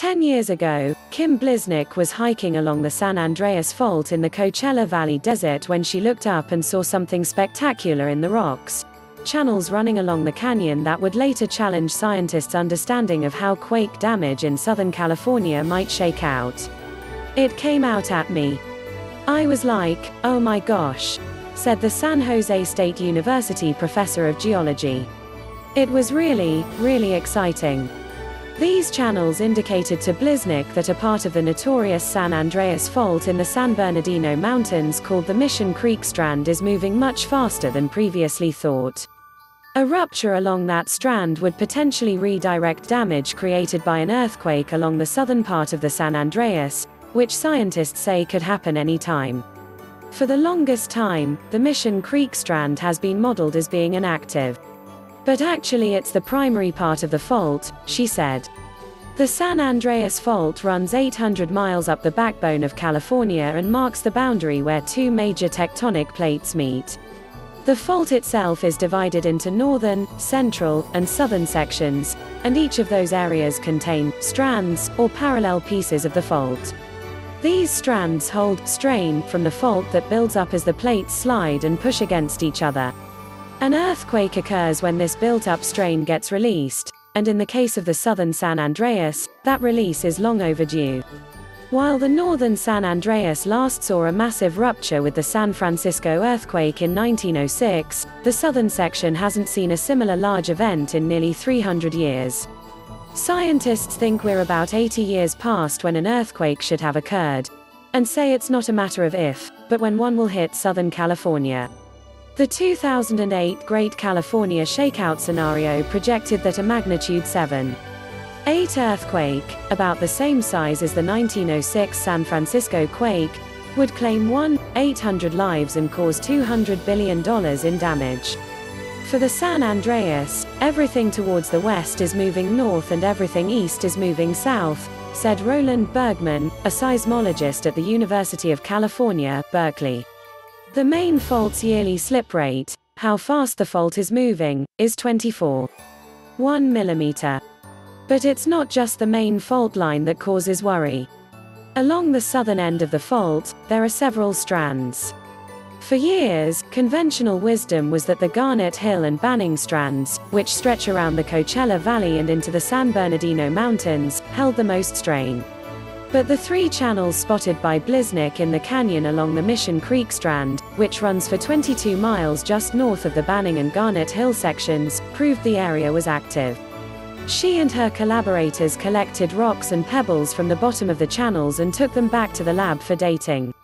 Ten years ago, Kim Blisniuk was hiking along the San Andreas Fault in the Coachella Valley Desert when she looked up and saw something spectacular in the rocks. Channels running along the canyon that would later challenge scientists' understanding of how quake damage in Southern California might shake out. It came out at me. I was like, oh my gosh, said the San Jose State University professor of geology. It was really, really exciting. These channels indicated to Blisniuk that a part of the notorious San Andreas Fault in the San Bernardino Mountains called the Mission Creek Strand is moving much faster than previously thought. A rupture along that strand would potentially redirect damage created by an earthquake along the southern part of the San Andreas, which scientists say could happen any time. For the longest time, the Mission Creek Strand has been modeled as being inactive. But actually it's the primary part of the fault, she said. The San Andreas Fault runs 800 miles up the backbone of California and marks the boundary where two major tectonic plates meet. The fault itself is divided into northern, central, and southern sections, and each of those areas contain strands or parallel pieces of the fault. These strands hold strain from the fault that builds up as the plates slide and push against each other. An earthquake occurs when this built-up strain gets released, and in the case of the southern San Andreas, that release is long overdue. While the northern San Andreas last saw a massive rupture with the San Francisco earthquake in 1906, the southern section hasn't seen a similar large event in nearly 300 years. Scientists think we're about 80 years past when an earthquake should have occurred, and say it's not a matter of if, but when one will hit Southern California. The 2008 Great California Shakeout scenario projected that a magnitude 7. 8 earthquake, about the same size as the 1906 San Francisco quake, would claim 1, 800 lives and cause $200 billion in damage. For the San Andreas, everything towards the west is moving north and everything east is moving south, said Roland Bürgmann, a seismologist at the University of California, Berkeley. The main fault's yearly slip rate, how fast the fault is moving, is 24. 1 millimeter. But it's not just the main fault line that causes worry. Along the southern end of the fault, there are several strands. For years, conventional wisdom was that the Garnet Hill and Banning strands, which stretch around the Coachella Valley and into the San Bernardino Mountains, held the most strain. But the three channels spotted by Blisniuk in the canyon along the Mission Creek Strand, which runs for 22 miles just north of the Banning and Garnet Hill sections, proved the area was active. She and her collaborators collected rocks and pebbles from the bottom of the channels and took them back to the lab for dating.